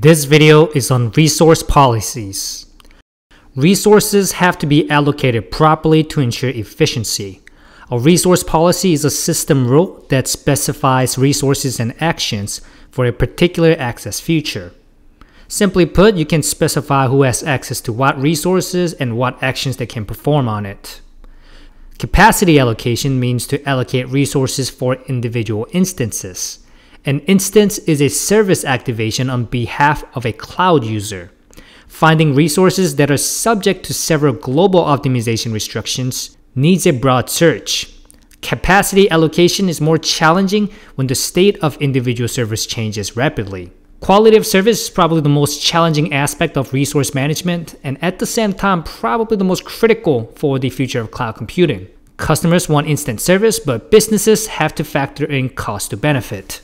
This video is on resource policies. Resources have to be allocated properly to ensure efficiency. A resource policy is a system rule that specifies resources and actions for a particular access feature. Simply put, you can specify who has access to what resources and what actions they can perform on it. Capacity allocation means to allocate resources for individual instances. An instance is a service activation on behalf of a cloud user. Finding resources that are subject to several global optimization restrictions needs a broad search. Capacity allocation is more challenging when the state of individual service changes rapidly. Quality of service is probably the most challenging aspect of resource management, and at the same time, probably the most critical for the future of cloud computing. Customers want instant service, but businesses have to factor in cost to benefit.